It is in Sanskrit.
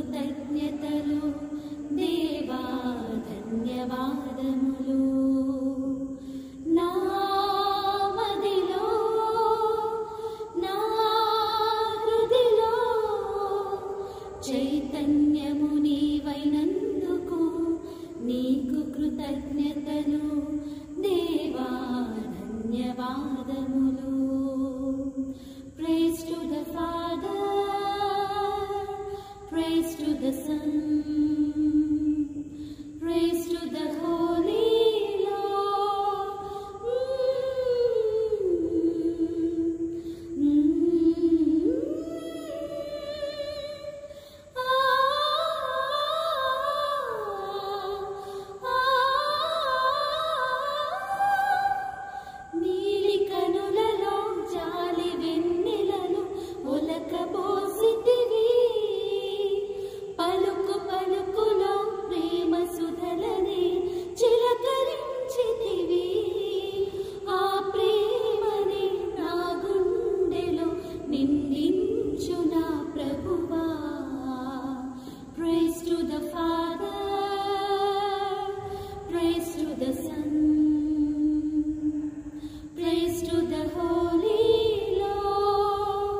కృతజ్ఞతలు దేవా ధన్యవాదములు ना मृदिनो चैतन्यमुनि वैनन्दुको नीकु कृतज्ञतरो